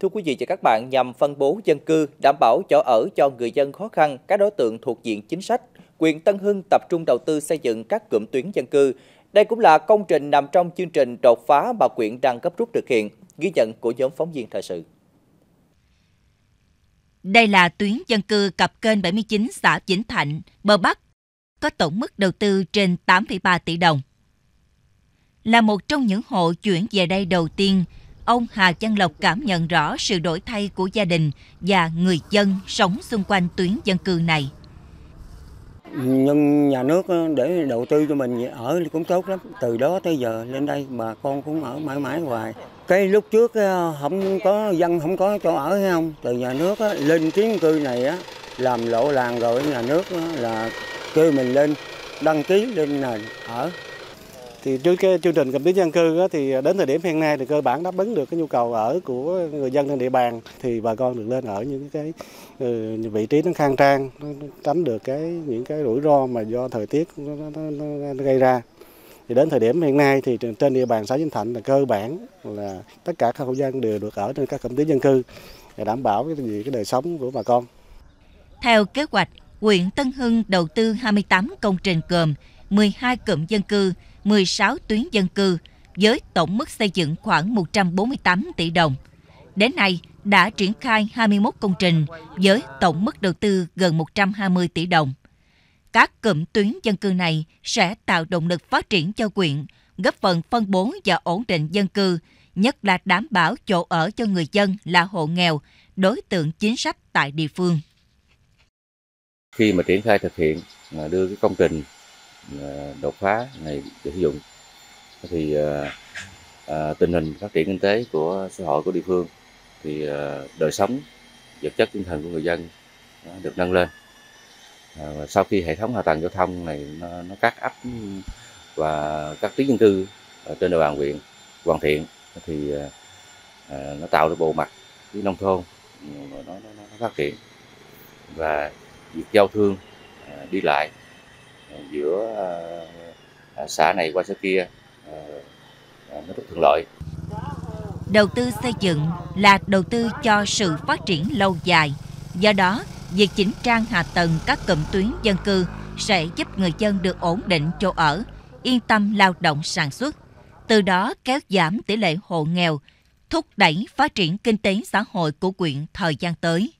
Thưa quý vị và các bạn, nhằm phân bố dân cư, đảm bảo chỗ ở cho người dân khó khăn, các đối tượng thuộc diện chính sách, quyền Tân Hưng tập trung đầu tư xây dựng các cụm tuyến dân cư. Đây cũng là công trình nằm trong chương trình đột phá mà quyện đang gấp rút thực hiện, ghi nhận của nhóm phóng viên thời sự. Đây là tuyến dân cư cặp kênh 79 xã Vĩnh Thạnh, bờ Bắc, có tổng mức đầu tư trên 8,3 tỷ đồng. Là một trong những hộ chuyển về đây đầu tiên, ông Hà Văn Lộc cảm nhận rõ sự đổi thay của gia đình và người dân sống xung quanh tuyến dân cư này. Nhưng nhà nước để đầu tư cho mình ở cũng tốt lắm. Từ đó tới giờ lên đây bà con cũng ở mãi mãi hoài. Cái lúc trước không có dân, không có chỗ ở hay không? Từ nhà nước lên tuyến cư này làm lộ làng rồi, nhà nước là kêu mình lên đăng ký lên nền ở thì trước cái chương trình cầm tiến dân cư á, thì đến thời điểm hiện nay thì cơ bản đáp ứng được cái nhu cầu ở của người dân trên địa bàn thì bà con được lên ở những cái ừ, vị trí nó khang trang nó tránh được cái những cái rủi ro mà do thời tiết nó, nó, nó, nó gây ra thì đến thời điểm hiện nay thì trên địa bàn xã Vĩnh Thạnh là cơ bản là tất cả các hộ dân đều được ở trên các cụm tiến dân cư để đảm bảo cái gì cái đời sống của bà con. Theo kế hoạch, huyện Tân Hưng đầu tư 28 công trình gồm 12 cụm dân cư, 16 tuyến dân cư với tổng mức xây dựng khoảng 148 tỷ đồng. Đến nay, đã triển khai 21 công trình với tổng mức đầu tư gần 120 tỷ đồng. Các cụm tuyến dân cư này sẽ tạo động lực phát triển cho quyện, góp phần phân bố và ổn định dân cư, nhất là đảm bảo chỗ ở cho người dân là hộ nghèo, đối tượng chính sách tại địa phương. Khi mà triển khai thực hiện à, đưa cái công trình Ờ, đột phá này được sử dụng. Thì à, tình hình phát triển kinh tế của xã hội của địa phương thì à, đời sống vật chất tinh thần của người dân được nâng lên. À, sau khi hệ thống hạ tầng giao thông này nó, nó các ấp và các tuyến dân cư ở trên địa bàn huyện hoàn thiện thì à, nó tạo được bộ mặt với nông thôn nó, nó, nó phát triển. Và việc giao thương à, đi lại giữa à, à, xã này qua xã kia à, nó rất thuận lợi. Đầu tư xây dựng là đầu tư cho sự phát triển lâu dài. Do đó, việc chỉnh trang hạ tầng các cụm tuyến dân cư sẽ giúp người dân được ổn định chỗ ở, yên tâm lao động sản xuất. Từ đó kéo giảm tỷ lệ hộ nghèo, thúc đẩy phát triển kinh tế xã hội của quyện thời gian tới.